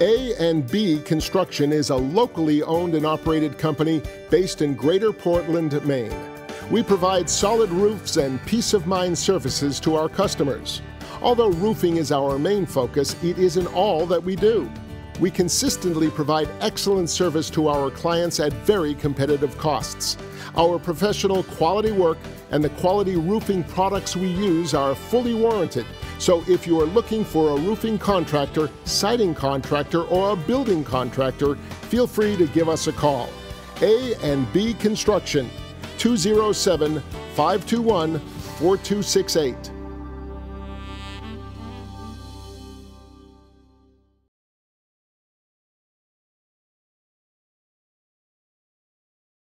A and B Construction is a locally owned and operated company based in Greater Portland, Maine. We provide solid roofs and peace of mind services to our customers. Although roofing is our main focus, it isn't all that we do. We consistently provide excellent service to our clients at very competitive costs. Our professional quality work and the quality roofing products we use are fully warranted. So if you are looking for a roofing contractor, siding contractor, or a building contractor, feel free to give us a call. A and B Construction, 207 521 4268.